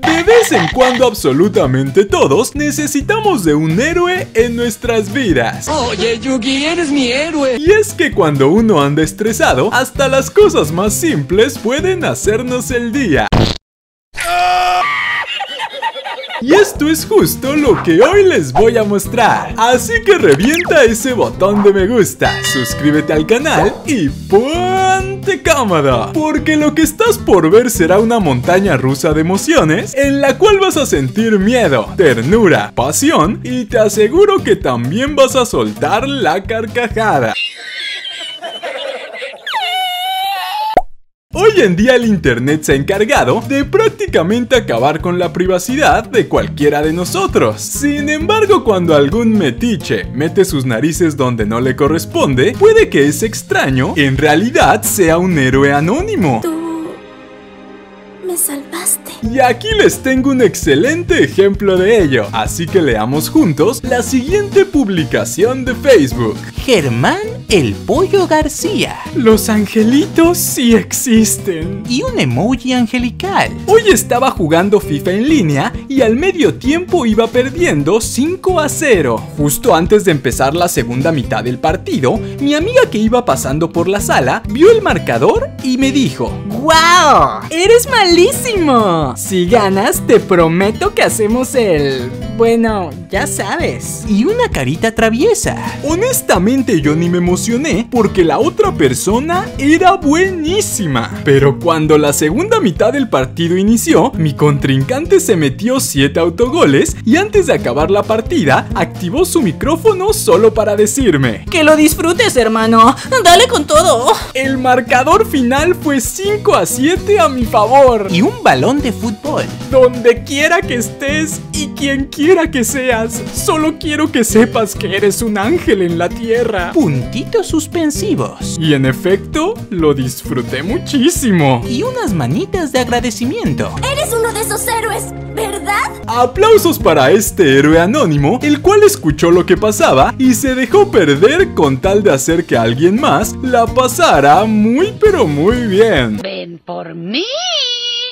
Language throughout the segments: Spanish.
De vez en cuando absolutamente todos necesitamos de un héroe en nuestras vidas. Oye, Yugi, eres mi héroe. Y es que cuando uno anda estresado, hasta las cosas más simples pueden hacernos el día. Y esto es justo lo que hoy les voy a mostrar. Así que revienta ese botón de me gusta, suscríbete al canal y ponte cómodo. Porque lo que estás por ver será una montaña rusa de emociones en la cual vas a sentir miedo, ternura, pasión y te aseguro que también vas a soltar la carcajada. Hoy en día el Internet se ha encargado de prácticamente acabar con la privacidad de cualquiera de nosotros. Sin embargo, cuando algún metiche mete sus narices donde no le corresponde, puede que ese extraño en realidad sea un héroe anónimo. Y aquí les tengo un excelente ejemplo de ello, así que leamos juntos la siguiente publicación de Facebook. Germán el Pollo García Los angelitos sí existen. y un emoji angelical. Hoy estaba jugando FIFA en línea y al medio tiempo iba perdiendo 5 a 0. Justo antes de empezar la segunda mitad del partido, mi amiga que iba pasando por la sala vio el marcador y me dijo, ¡Wow! ¡Eres malísimo! Si ganas, te prometo que hacemos el... Bueno, ya sabes. Y una carita traviesa. honestamente yo ni me emocioné porque la otra persona era buenísima. Pero cuando la segunda mitad del partido inició, mi contrincante se metió 7 autogoles y antes de acabar la partida, activó su micrófono solo para decirme, Que lo disfrutes, hermano. Dale con todo. El marcador final fue 5 a 7 a mi favor. Y un balón de fútbol. Donde quiera que estés y quien quiera que seas, solo quiero que sepas que eres un ángel en la tierra. Puntitos suspensivos. Y en efecto, lo disfruté muchísimo. Y unas manitas de agradecimiento. Eres uno de esos héroes, ¿verdad? Aplausos para este héroe anónimo, el cual escuchó lo que pasaba y se dejó perder con tal de hacer que alguien más la pasara muy pero muy bien. Ven por mí.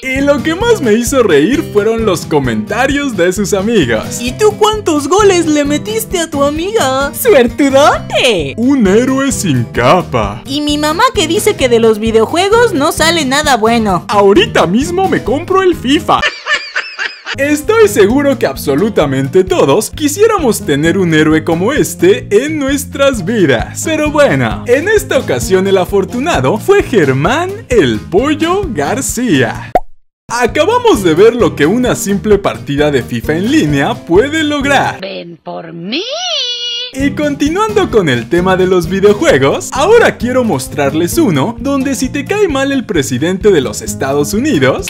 Y lo que más me hizo reír fueron los comentarios de sus amigos. ¿Y tú cuántos goles le metiste a tu amiga? ¡Suertudote! Un héroe sin capa. Y mi mamá que dice que de los videojuegos no sale nada bueno. Ahorita mismo me compro el FIFA. Estoy seguro que absolutamente todos quisiéramos tener un héroe como este en nuestras vidas. Pero bueno, en esta ocasión el afortunado fue Germán el Pollo García. Acabamos de ver lo que una simple partida de FIFA en línea puede lograr. Ven por mí. Y continuando con el tema de los videojuegos, ahora quiero mostrarles uno donde si te cae mal el presidente de los Estados Unidos,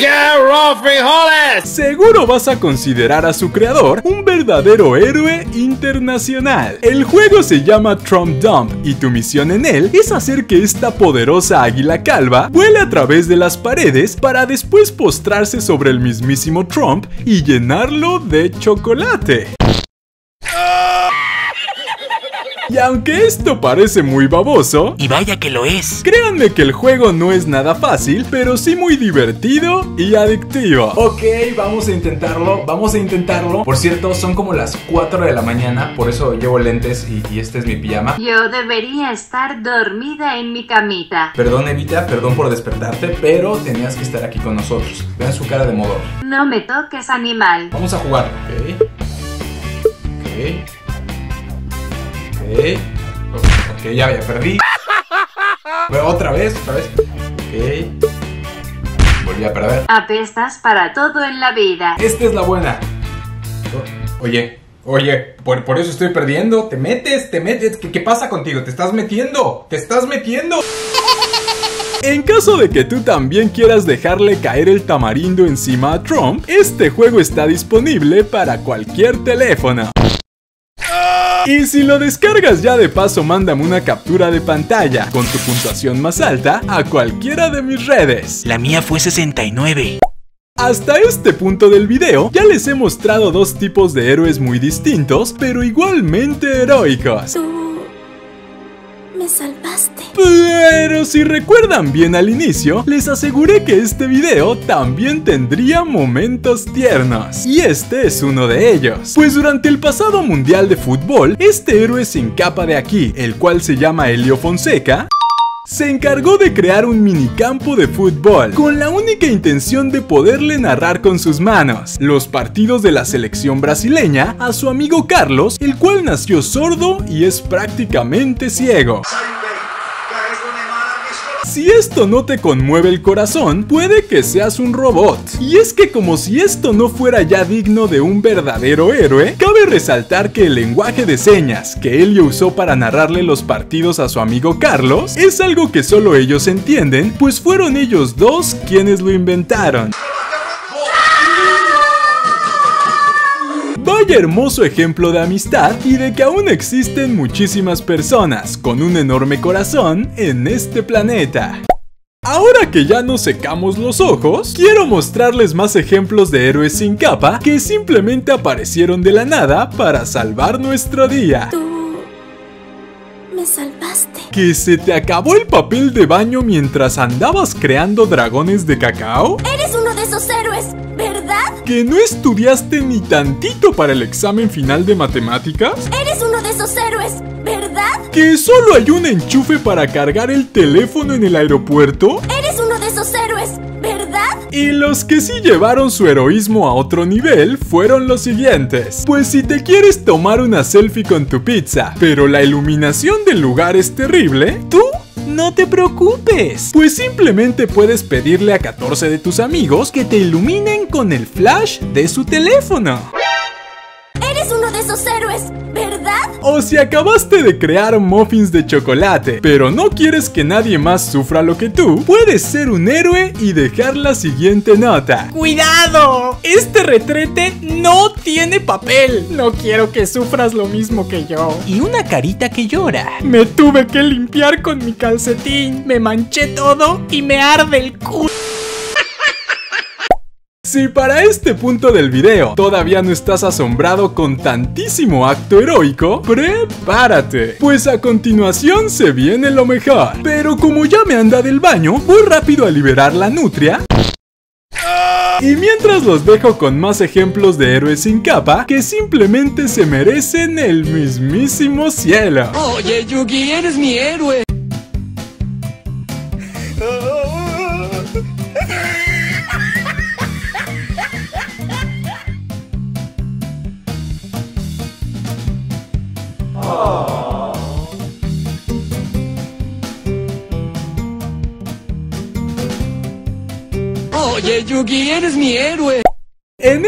seguro vas a considerar a su creador un verdadero héroe internacional. El juego se llama Trump Dump y tu misión en él es hacer que esta poderosa águila calva vuele a través de las paredes para después postrarse sobre el mismísimo Trump y llenarlo de chocolate. Y aunque esto parece muy baboso, Y vaya que lo es. créanme que el juego no es nada fácil, pero sí muy divertido y adictivo. Ok, vamos a intentarlo, vamos a intentarlo. Por cierto, son como las 4 de la mañana, por eso llevo lentes y, y este es mi pijama. Yo debería estar dormida en mi camita. Perdón Evita, perdón por despertarte, pero tenías que estar aquí con nosotros. Vean su cara de modor. No me toques, animal. Vamos a jugar. Ok. Ok. Ok. Ok, ya, ya perdí. Otra vez, otra vez. Ok. Volví a perder. Apestas para todo en la vida. Esta es la buena. O- Oye, oye, por, por eso estoy perdiendo. Te metes, te metes. ¿Qué, ¿Qué pasa contigo? Te estás metiendo. Te estás metiendo. En caso de que tú también quieras dejarle caer el tamarindo encima a Trump, este juego está disponible para cualquier teléfono. Y si lo descargas ya de paso, mándame una captura de pantalla con tu puntuación más alta a cualquiera de mis redes. La mía fue 69. Hasta este punto del video ya les he mostrado dos tipos de héroes muy distintos, pero igualmente heroicos. Salvaste. Pero si recuerdan bien al inicio, les aseguré que este video también tendría momentos tiernos. Y este es uno de ellos. Pues durante el pasado Mundial de Fútbol, este héroe sin capa de aquí, el cual se llama Helio Fonseca, se encargó de crear un minicampo de fútbol con la única intención de poderle narrar con sus manos los partidos de la selección brasileña a su amigo Carlos, el cual nació sordo y es prácticamente ciego. Si esto no te conmueve el corazón, puede que seas un robot. Y es que como si esto no fuera ya digno de un verdadero héroe, cabe resaltar que el lenguaje de señas que Helio usó para narrarle los partidos a su amigo Carlos es algo que solo ellos entienden, pues fueron ellos dos quienes lo inventaron. Hermoso ejemplo de amistad y de que aún existen muchísimas personas con un enorme corazón en este planeta. Ahora que ya nos secamos los ojos, quiero mostrarles más ejemplos de héroes sin capa que simplemente aparecieron de la nada para salvar nuestro día. Tú... Me salvaste. ¿Que se te acabó el papel de baño mientras andabas creando dragones de cacao? Eres uno de esos héroes, ¿verdad? ¿Que no estudiaste ni tantito para el examen final de matemáticas? Eres uno de esos héroes, ¿verdad? ¿Que solo hay un enchufe para cargar el teléfono en el aeropuerto? Eres uno de esos héroes, ¿verdad? Y los que sí llevaron su heroísmo a otro nivel fueron los siguientes. Pues si te quieres tomar una selfie con tu pizza, pero la iluminación del lugar es terrible, tú no te preocupes, pues simplemente puedes pedirle a 14 de tus amigos que te iluminen con el flash de su teléfono. O si acabaste de crear muffins de chocolate, pero no quieres que nadie más sufra lo que tú, puedes ser un héroe y dejar la siguiente nota. ¡Cuidado! Este retrete no tiene papel. No quiero que sufras lo mismo que yo. Y una carita que llora. Me tuve que limpiar con mi calcetín. Me manché todo y me arde el culo. Si para este punto del video todavía no estás asombrado con tantísimo acto heroico, prepárate, pues a continuación se viene lo mejor. Pero como ya me anda del baño, voy rápido a liberar la nutria. Y mientras los dejo con más ejemplos de héroes sin capa que simplemente se merecen el mismísimo cielo. Oye, Yugi, eres mi héroe. Oye, Yugi, eres mi héroe.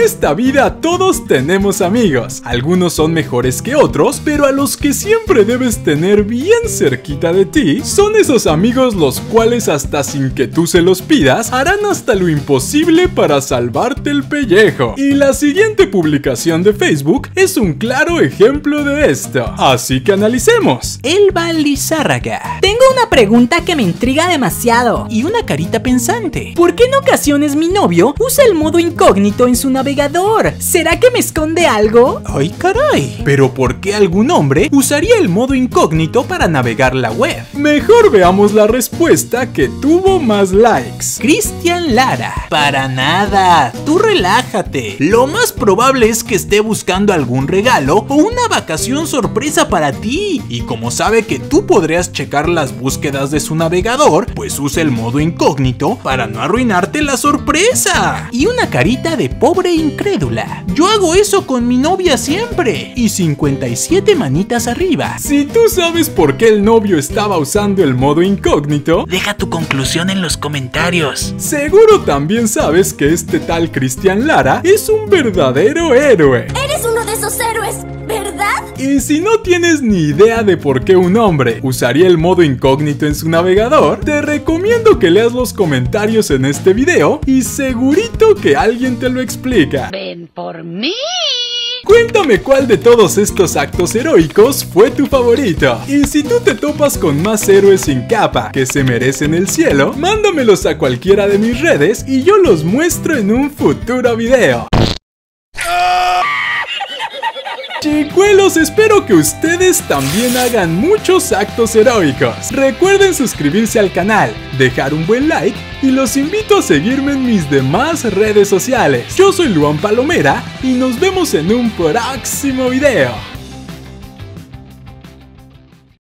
Esta vida todos tenemos amigos, algunos son mejores que otros, pero a los que siempre debes tener bien cerquita de ti son esos amigos los cuales hasta sin que tú se los pidas harán hasta lo imposible para salvarte el pellejo. Y la siguiente publicación de Facebook es un claro ejemplo de esto, así que analicemos. Elba Lizárraga. Tengo una pregunta que me intriga demasiado. Y una carita pensante. ¿Por qué en ocasiones mi novio usa el modo incógnito en su navegador? ¿Será que me esconde algo? ¡Ay, caray! Pero ¿por qué algún hombre usaría el modo incógnito para navegar la web? Mejor veamos la respuesta que tuvo más likes. Cristian Lara. Para nada. Tú relájate. Lo más probable es que esté buscando algún regalo o una vacación sorpresa para ti. Y como sabe que tú podrías checar las búsquedas de su navegador, pues usa el modo incógnito para no arruinarte la sorpresa. Y una carita de pobre incrédula. Yo hago eso con mi novia siempre. Y 57 manitas arriba. Si tú sabes por qué el novio estaba usando el modo incógnito, Deja tu conclusión en los comentarios. seguro también sabes que este tal Cristian Lara es un verdadero héroe. Eres Y si no tienes ni idea de por qué un hombre usaría el modo incógnito en su navegador, te recomiendo que leas los comentarios en este video y segurito que alguien te lo explica. Ven por mí. Cuéntame cuál de todos estos actos heroicos fue tu favorito. Y si tú te topas con más héroes sin capa que se merecen el cielo, mándamelos a cualquiera de mis redes y yo los muestro en un futuro video. Chicuelos, espero que ustedes también hagan muchos actos heroicos. Recuerden suscribirse al canal, dejar un buen like y los invito a seguirme en mis demás redes sociales. Yo soy Luan Palomera y nos vemos en un próximo video.